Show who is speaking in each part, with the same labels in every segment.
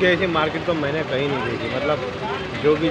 Speaker 1: इसके ऐसी मार्केट तो मैंने कहीं नहीं देखी। मतलब जो भी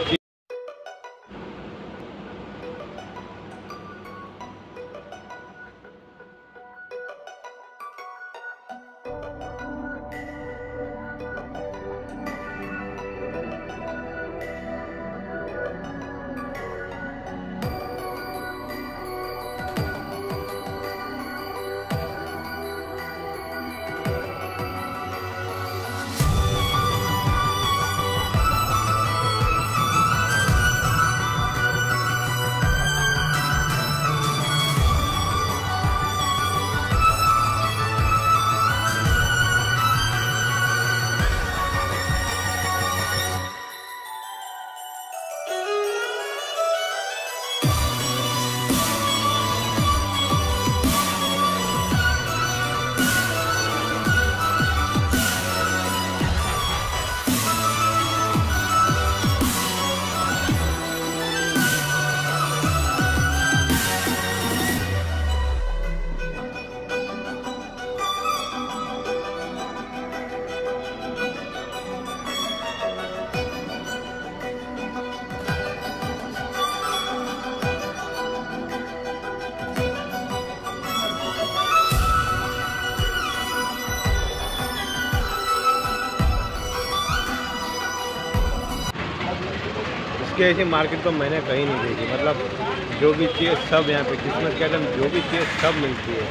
Speaker 1: इसके ऐसी मार्केट तो मैंने कहीं नहीं देखी। मतलब जो भी चाहिए सब यहाँ पे, किस्मत के आइटम, जो भी चाहिए सब मिलती है।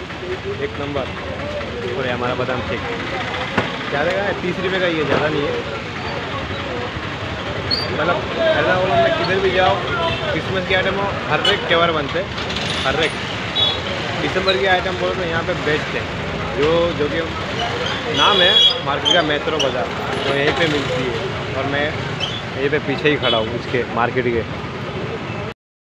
Speaker 1: एक नंबर। और ये हमारा बादाम शेक। क्या रहेगा? तीस रुपये का ये, ज़्यादा नहीं है। मतलब ऐसा एर्नाकुलम में किधर भी जाओ क्रिसमस के आइटम हो, हर एक त्यौहार बनते हर एक। दिसंबर के आइटम बोलो तो यहाँ पे बेस्ट है। जो जो कि नाम है, मार्केट का मैत्रो बाज़ार। जो यहीं पे मिलती है। और मैं यहीं पे पीछे ही खड़ा हूँ इसके मार्केट के।